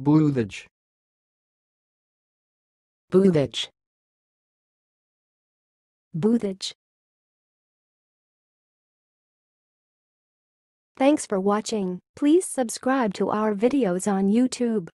Boothage. Boothage. Boothage. Thanks for watching. Please subscribe to our videos on YouTube.